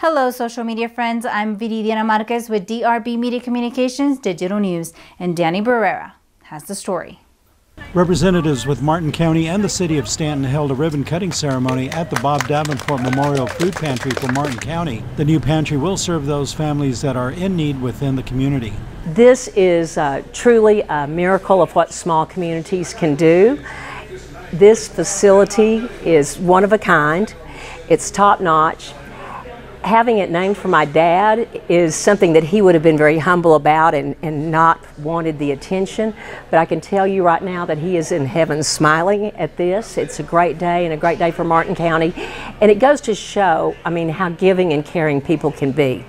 Hello, social media friends. I'm Viridiana Marquez with DRB Media Communications Digital News, and Danny Barrera has the story. Representatives with Martin County and the City of Stanton held a ribbon cutting ceremony at the Bob Deavenport Memorial Food Pantry for Martin County. The new pantry will serve those families that are in need within the community. This is uh, truly a miracle of what small communities can do. This facility is one of a kind. It's top notch having it named for my dad is something that he would have been very humble about and, and not wanted the attention. But I can tell you right now that he is in heaven smiling at this. It's a great day and a great day for Martin County. And it goes to show, I mean, how giving and caring people can be.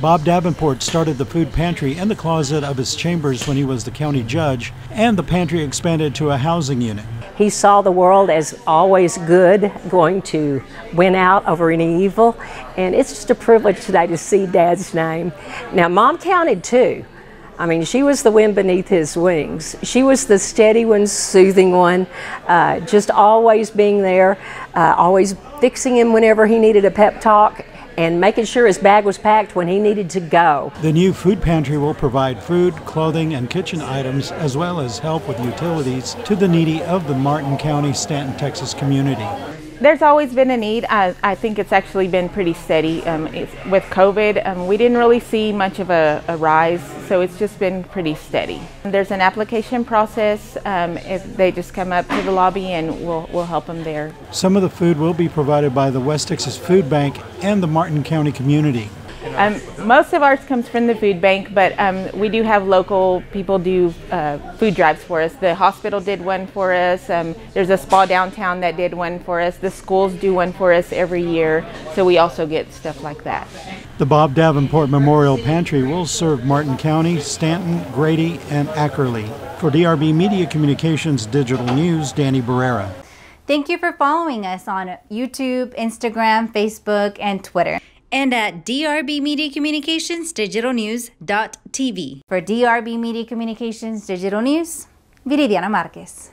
Bob Deavenport started the food pantry in the closet of his chambers when he was the county judge, and the pantry expanded to a housing unit. He saw the world as always good, going to win out over any evil, and it's just a privilege today to see Dad's name. Now, Mom counted too. I mean, she was the wind beneath his wings. She was the steady one, soothing one, uh, just always being there, uh, always fixing him whenever he needed a pep talk, and making sure his bag was packed when he needed to go. The new food pantry will provide food, clothing, and kitchen items, as well as help with utilities to the needy of the Martin County, Stanton, Texas community. There's always been a need. I, I think it's actually been pretty steady. Um, with COVID, um, we didn't really see much of a, a, rise, so it's just been pretty steady. There's an application process. Um, if they just come up to the lobby and we'll, we'll help them there. Some of the food will be provided by the West Texas Food Bank and the Martin County community. Um, most of ours comes from the food bank, but um, we do have local people do uh, food drives for us. The hospital did one for us. Um, there's a spa downtown that did one for us. The schools do one for us every year, so we also get stuff like that. The Bob Deavenport Memorial Pantry will serve Martin County, Stanton, Grady, and Ackerly. For DRB Media Communications Digital News, Danny Barrera. Thank you for following us on YouTube, Instagram, Facebook, and Twitter and at DRB Media Communications Digital News.tv. For DRB Media Communications Digital News, Viridiana Marquez.